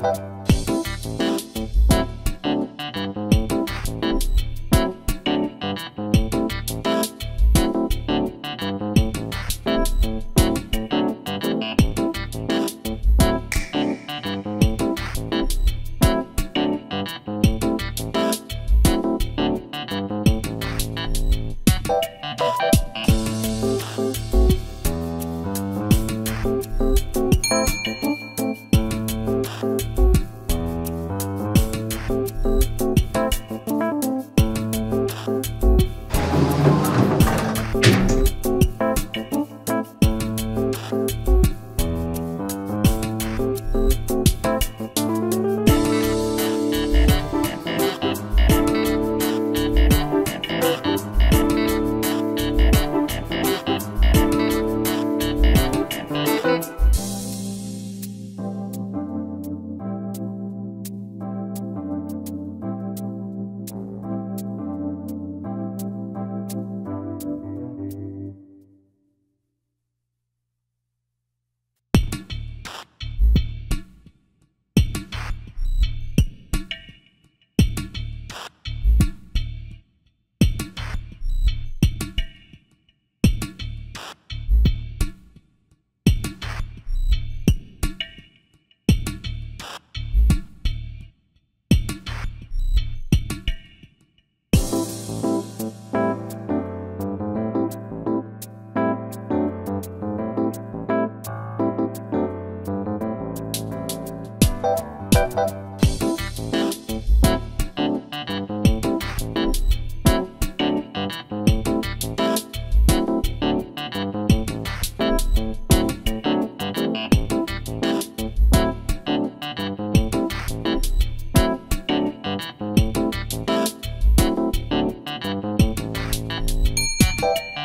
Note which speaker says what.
Speaker 1: Thank you.
Speaker 2: Bye.